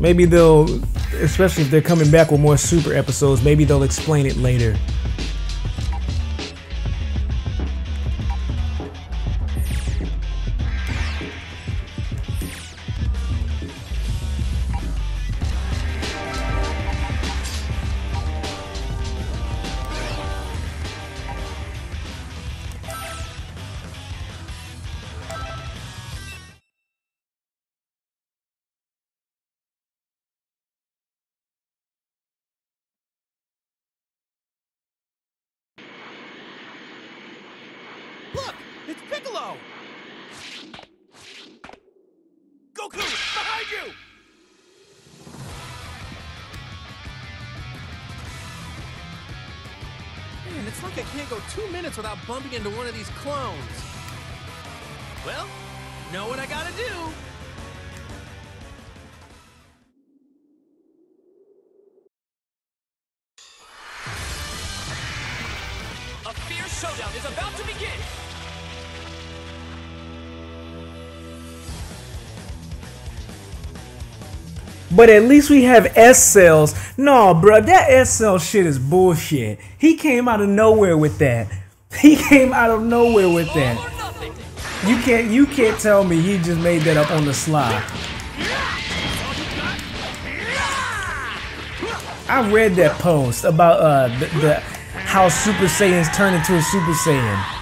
Maybe they'll, especially if they're coming back with more super episodes, maybe they'll explain it later. I can't go two minutes without bumping into one of these clones. Well, know what I gotta do. But at least we have S cells. No, bro, that S cell shit is bullshit. He came out of nowhere with that. He came out of nowhere with that. You can't you can't tell me he just made that up on the sly. I read that post about uh the, the how Super Saiyans turn into a Super Saiyan.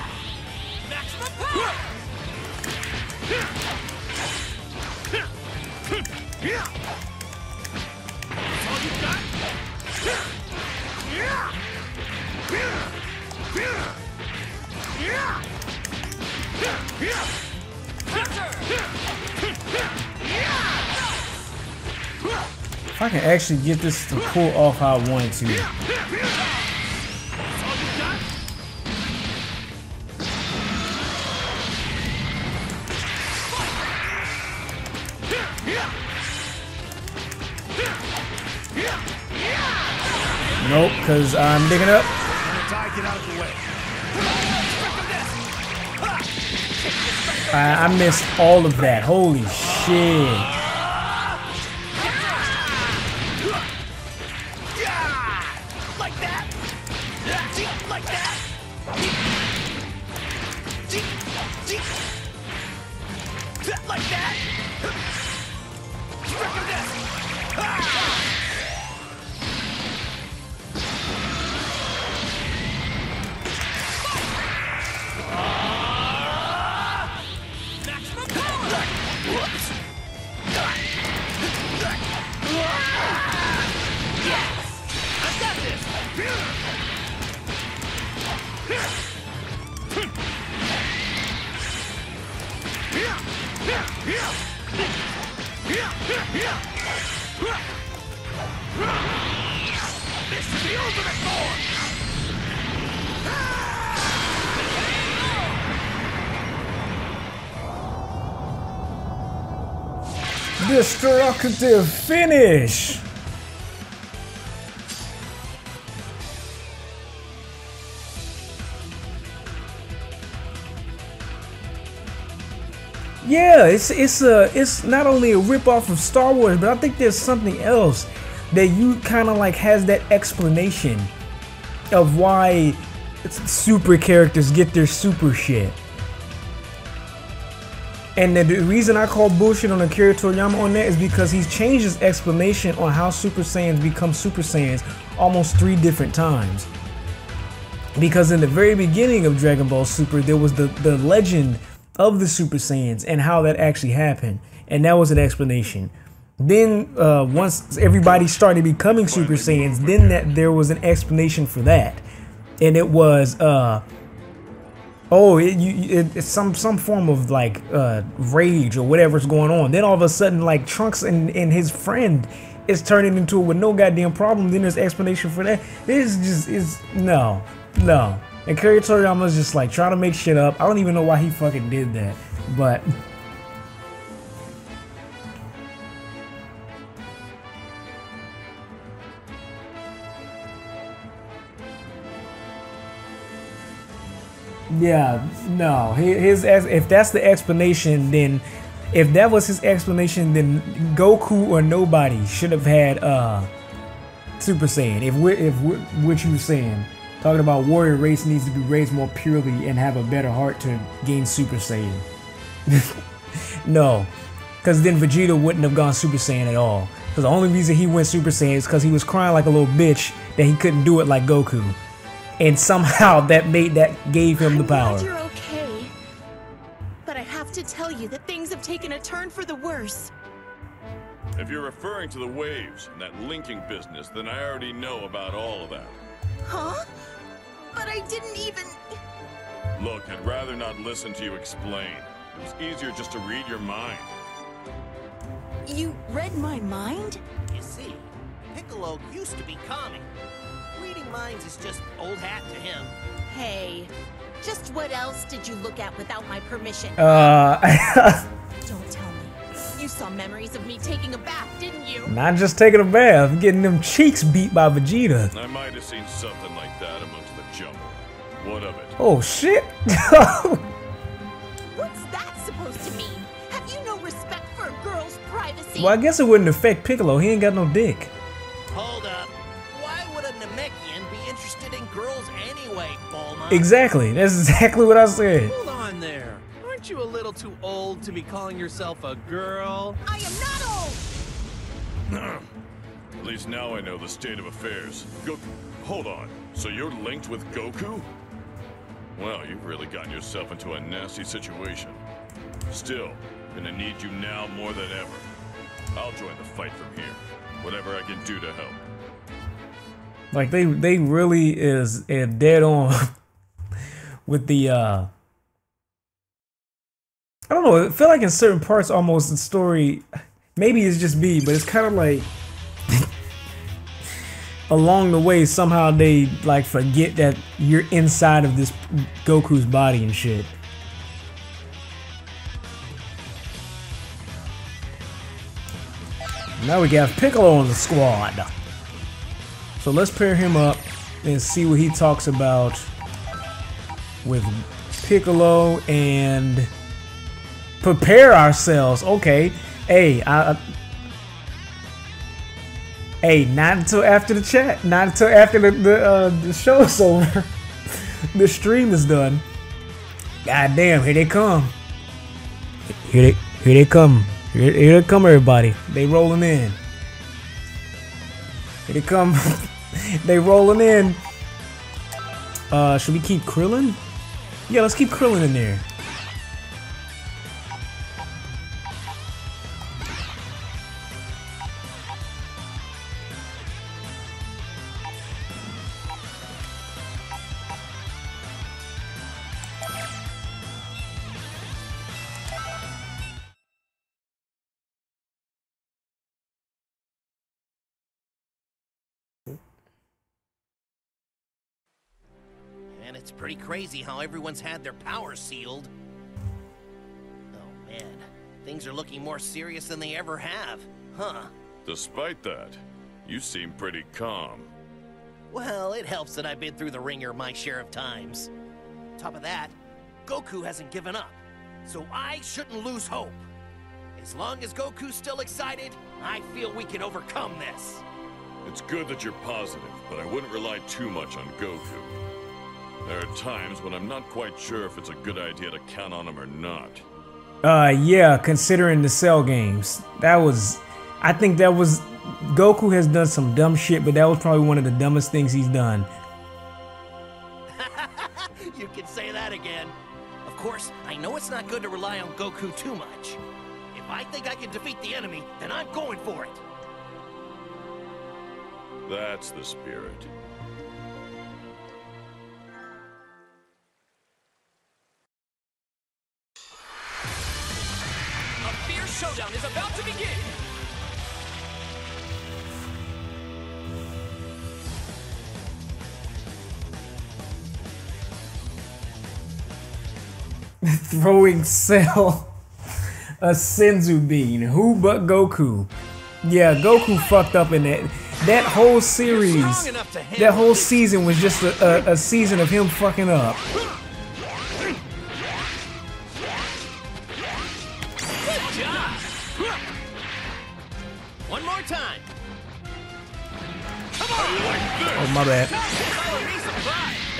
Can actually get this to pull off how I want to. Nope, because I'm digging up. I, I missed all of that. Holy shit. Like that? Reckon this! Maximum power! Whoops! Yes! I've got this! This is the ultimate form! Destructive finish. Yeah, it's it's a it's not only a ripoff of Star Wars, but I think there's something else that you kind of like has that explanation of why super characters get their super shit. And the, the reason I call bullshit on Akira Toriyama on that is because he's changed his explanation on how Super Saiyans become Super Saiyans almost three different times. Because in the very beginning of Dragon Ball Super, there was the, the legend of the Super Saiyans and how that actually happened. And that was an explanation. Then uh, once everybody started becoming Super Saiyans, then that there was an explanation for that. And it was uh, oh, it, you, it, it's some some form of like uh, rage or whatever's going on. Then all of a sudden, like Trunks and, and his friend is turning into it with no goddamn problem. Then there's explanation for that. This just is no, no. And Akira Toriyama's just like trying to make shit up. I don't even know why he fucking did that, but. Yeah, no. His, his if that's the explanation, then if that was his explanation, then Goku or nobody should have had uh Super Saiyan. If we're if we're, what you were saying, talking about warrior race needs to be raised more purely and have a better heart to gain Super Saiyan. no, because then Vegeta wouldn't have gone Super Saiyan at all. Because the only reason he went Super Saiyan is because he was crying like a little bitch that he couldn't do it like Goku, and somehow that made that gave him the I'm glad power. you're okay. But I have to tell you that things have taken a turn for the worse. If you're referring to the waves and that linking business, then I already know about all of that. Huh? But I didn't even... Look, I'd rather not listen to you explain. It was easier just to read your mind. You read my mind? You see, Piccolo used to be Kami. Reading minds is just old hat to him. Hey, just what else did you look at without my permission? Uh, Don't tell me. You saw memories of me taking a bath, didn't you? not just taking a bath, getting them cheeks beat by Vegeta. I might have seen something like that amongst the jumble. What of it? Oh shit! What's that supposed to mean? Have you no respect for a girl's privacy? well, I guess it wouldn't affect Piccolo. He ain't got no dick. Hold up. Why would a Namekian be interested in girls anyway, Bulma? Exactly. That's exactly what I said. Hold on there. Aren't you a little too old to be calling yourself a girl? I am not old! At least now I know the state of affairs. Go. Hold on. So you're linked with Goku? Well, you've really gotten yourself into a nasty situation. Still, gonna need you now more than ever. I'll join the fight from here. Whatever I can do to help. Like they they really is dead on with the uh I don't know, I feel like in certain parts almost the story maybe it's just me, but it's kind of like along the way somehow they like forget that you're inside of this Goku's body and shit. Now we got Piccolo on the squad. So let's pair him up and see what he talks about with Piccolo and prepare ourselves. Okay. Hey, I, I- Hey, not until after the chat. Not until after the the, uh, the show is over. the stream is done. God damn, here they come. Here they here they come. Here, here they come everybody. They rolling in. Here they come. they rolling in. Uh, should we keep Krillin? Yeah, let's keep Krillin in there. It's pretty crazy how everyone's had their powers sealed. Oh man, things are looking more serious than they ever have. Huh. Despite that, you seem pretty calm. Well, it helps that I've been through the ringer my share of times. Top of that, Goku hasn't given up, so I shouldn't lose hope. As long as Goku's still excited, I feel we can overcome this. It's good that you're positive, but I wouldn't rely too much on Goku. There are times when I'm not quite sure if it's a good idea to count on him or not. Uh, yeah, considering the Cell games, that was, I think that was, Goku has done some dumb shit, but that was probably one of the dumbest things he's done. you can say that again. Of course, I know it's not good to rely on Goku too much. If I think I can defeat the enemy, then I'm going for it. That's the spirit. Throwing Cell a Senzu bean. Who but Goku? Yeah, Goku fucked up in that. That whole series, Strong enough to that whole season was just a, a, a season of him fucking up. One more time. Oh my bad. Color me surprised.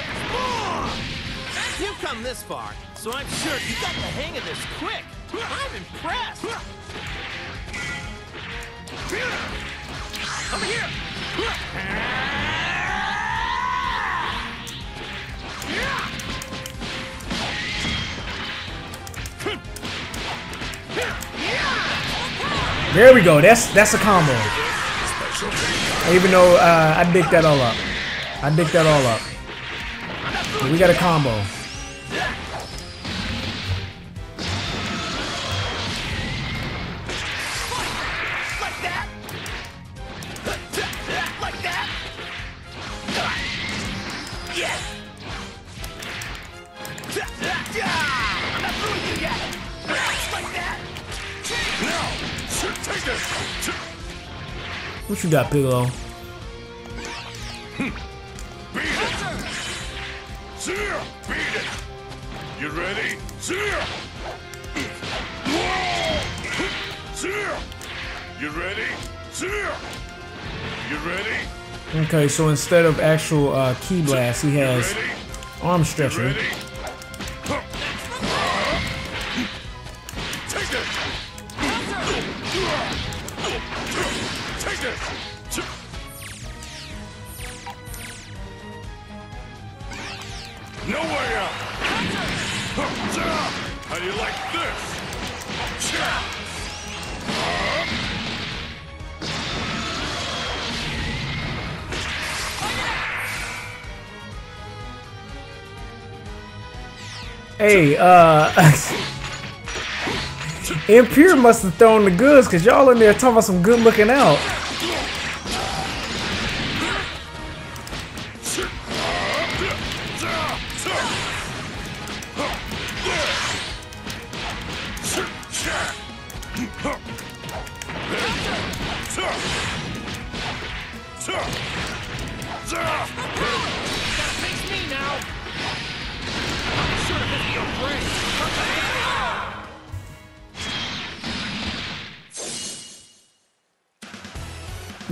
You've come this far, so I'm sure you got the hang of this quick. I'm impressed. Over here. There we go. That's that's a combo. Even though uh, I dicked that all up. I dicked that all up. We got a combo. What you got, Piccolo? Beat it! Zero! Beat it! You ready? You ready? You ready? Okay, so instead of actual uh, key blast, he has arm stretcher. Like this? Hey, uh, Impure must have thrown the goods because y'all in there talking about some good looking out.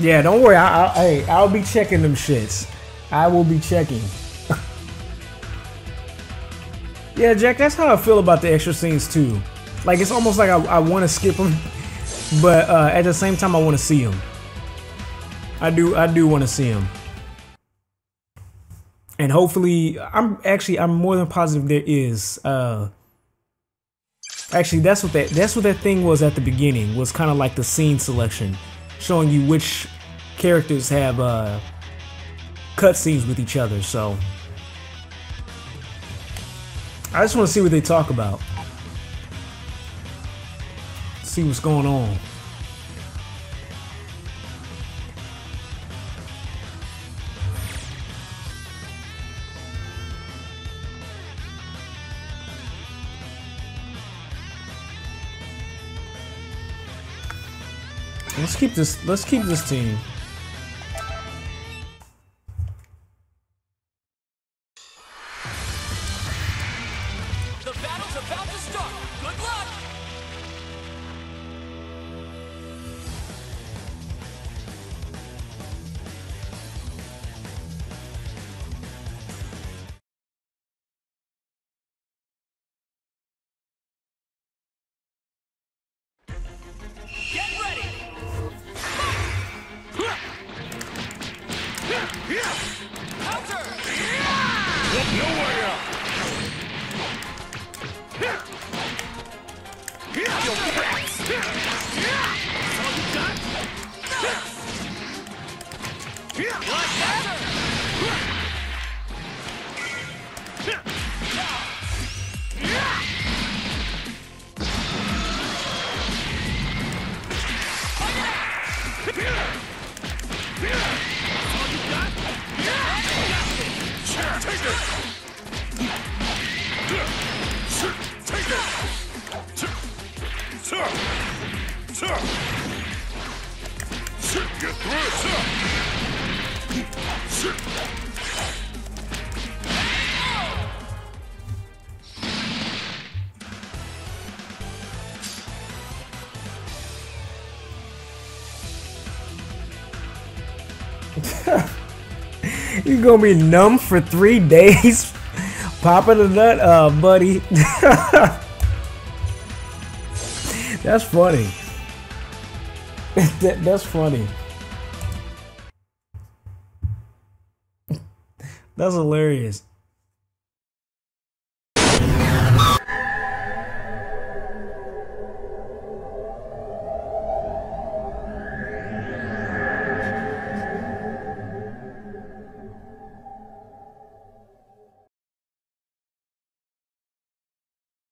Yeah, don't worry. I, I, hey, I'll be checking them shits. I will be checking. yeah, Jack, that's how I feel about the extra scenes too. Like it's almost like I, I want to skip them, but uh, at the same time I want to see them. I do. I do want to see them. And hopefully, I'm actually I'm more than positive there is. Uh, actually, that's what that that's what that thing was at the beginning. Was kind of like the scene selection, showing you which characters have uh, cutscenes with each other. So I just want to see what they talk about. See what's going on. Let's keep this. Let's keep this team. Yeah! Yeah! You're gonna be numb for three days, popping a nut, uh, buddy. That's funny. that, that's funny. That's hilarious.